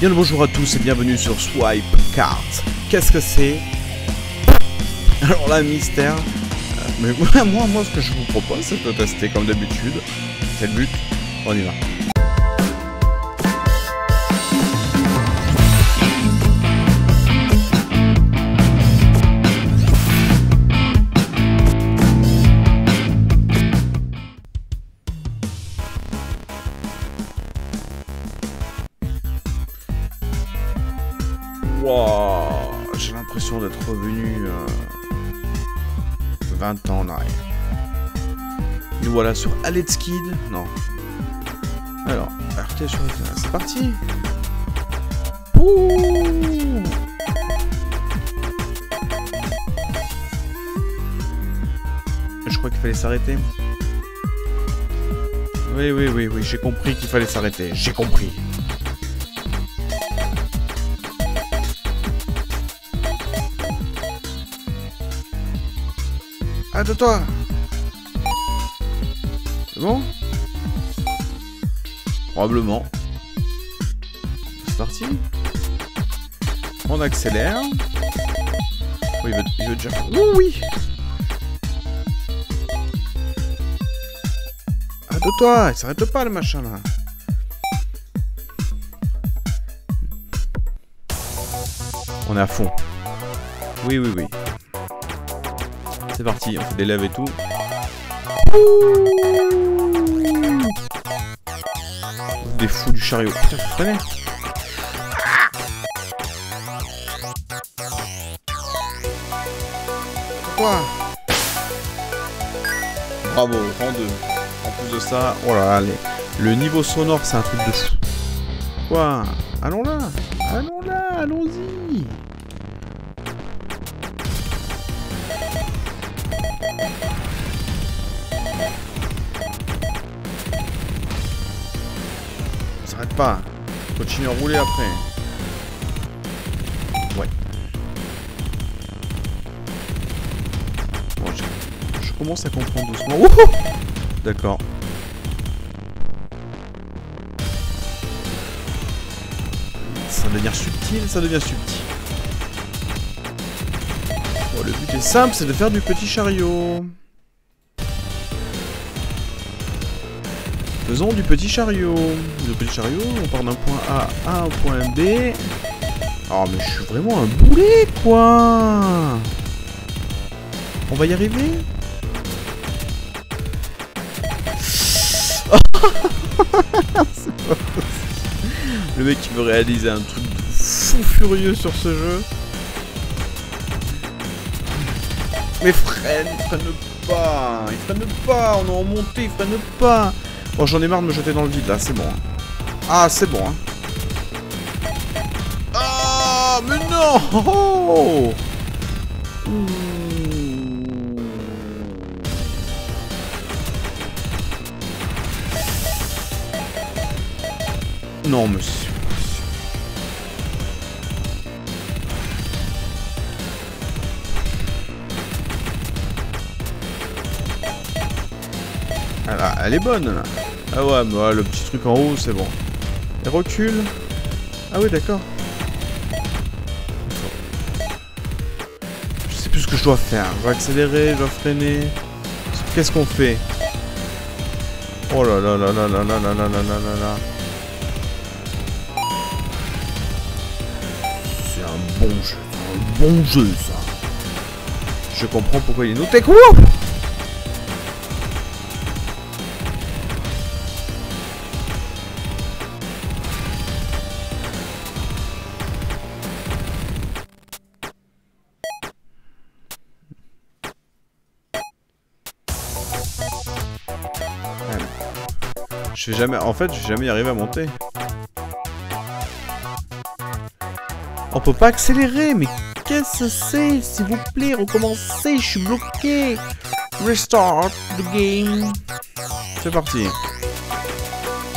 Bien le bonjour à tous et bienvenue sur Swipe Cart. Qu'est-ce que c'est Alors là, mystère. Euh, mais moi, moi, ce que je vous propose, c'est de tester comme d'habitude. C'est le but. On y va. Wow, j'ai l'impression d'être revenu euh, 20 ans en arrière. Nous voilà sur Alex Kid. Non. Alors, RT sur C'est parti. Ouh Je crois qu'il fallait s'arrêter. Oui, oui, oui, oui, j'ai compris qu'il fallait s'arrêter. J'ai compris. Attends-toi C'est bon? Probablement. C'est parti. On accélère. Oh, il, veut, il veut déjà... Ouh, oui Attends-toi Il s'arrête pas, le machin, là. On est à fond. Oui, oui, oui. C'est parti, on fait des lèvres et tout. Des fous du chariot. Putain, faut freiner. Quoi Bravo, rang 2. En plus de ça, oh là là, les- le niveau sonore, c'est un truc de fou. Quoi? Allons là Allons là Allons-y Continue à rouler après. Ouais. Bon, je, commence à comprendre doucement. D'accord. Ça devient subtil, ça devient subtil. Bon, le but est simple, c'est de faire du petit chariot. Faisons du petit chariot. Le petit chariot, on part d'un point A à un point B. Oh, mais je suis vraiment un boulet, quoi On va y arriver? Le mec qui veut réaliser un truc fou furieux sur ce jeu. Mais freine, freine pas Il freine pas, on est en montée, il freine pas Oh, j'en ai marre de me jeter dans le vide, là, c'est bon. hein. Ah, c'est bon, hein. Ah, mais non. Non, monsieur. Elle, est bonne là. Ah ouais, mais le petit truc en haut, c'est bon. Et recule. Ah oui, d'accord. Je sais plus ce que je dois faire. Je dois accélérer, je dois freiner. Qu'est-ce qu'on fait Oh là là là là là là là là là là là. C'est un bon jeu. Un bon jeu, ça. Je comprends pourquoi il est noté. Ouh Je vais jamais... En fait, je vais jamais y arriver à monter. On peut pas accélérer, mais qu'est-ce que c'est S'il vous plaît, recommencez, je suis bloqué. Restart the game. C'est parti.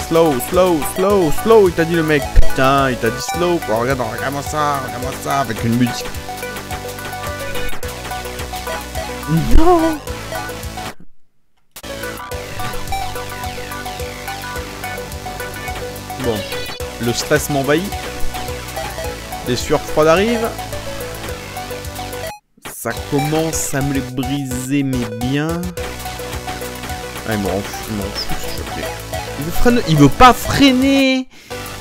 Slow, slow, slow, slow, il t'a dit le mec. Putain, il t'a dit slow, quoi. Regarde, regarde-moi ça, regarde-moi ça, avec une musique. Non Bon, le stress m'envahit. Les sueurs froides arrivent. Ça commence à me les briser, mais bien. Ah, il m'en fout, je fais. Il veut, freine... il veut pas freiner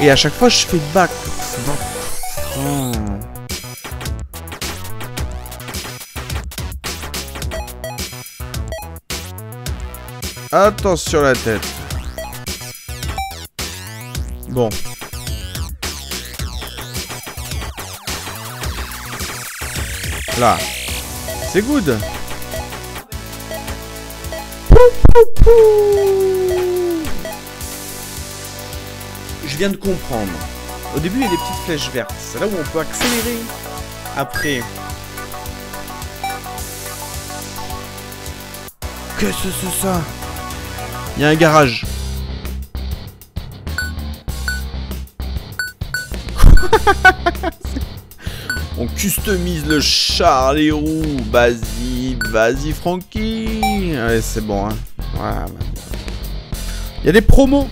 Et à chaque fois, je fais back. Oh. Attention la tête. Bon. Là. C'est good. Je viens de comprendre. Au début, il y a des petites flèches vertes. C'est là où on peut accélérer. Après. Qu'est-ce que c'est ça? Il y a un garage. On customise le char, les roues. Vas-y, vas-y, Francky. Allez, c'est bon. Hein. Il y a des promos.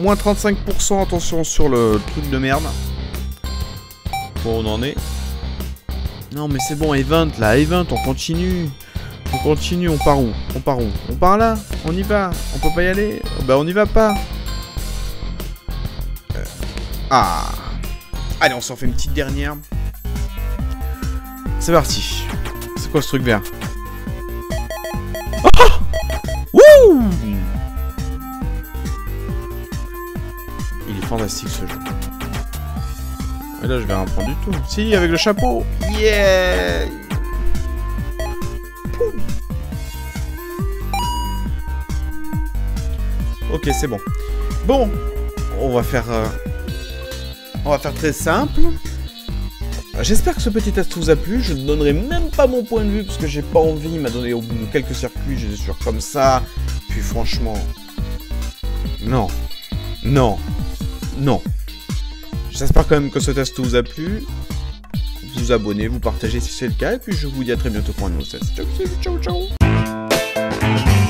Moins 35%, attention sur le truc de merde. Bon, on en est. Non, mais c'est bon, event, là, event, on continue. On continue, on part où? On part où? On part là? On y va? On peut pas y aller? Bah, on y va pas. Euh, ah Allez, on s'en fait une petite dernière. C'est parti. C'est quoi ce truc vert oh Wouh Il est fantastique ce jeu. Et là, je vais rien prendre du tout. Si, avec le chapeau. Yeah Ok, c'est bon. Bon, on va faire... Euh, on va faire très simple. J'espère que ce petit test vous a plu. Je ne donnerai même pas mon point de vue parce que j'ai pas envie. Il m'a donné au bout de quelques circuits, j'ai sûr comme ça. Puis franchement, non, non, non. J'espère quand même que ce test vous a plu. Vous vous abonnez, vous partagez si c'est le cas. Et puis je vous dis à très bientôt pour un nouveau test. Ciao, ciao, ciao.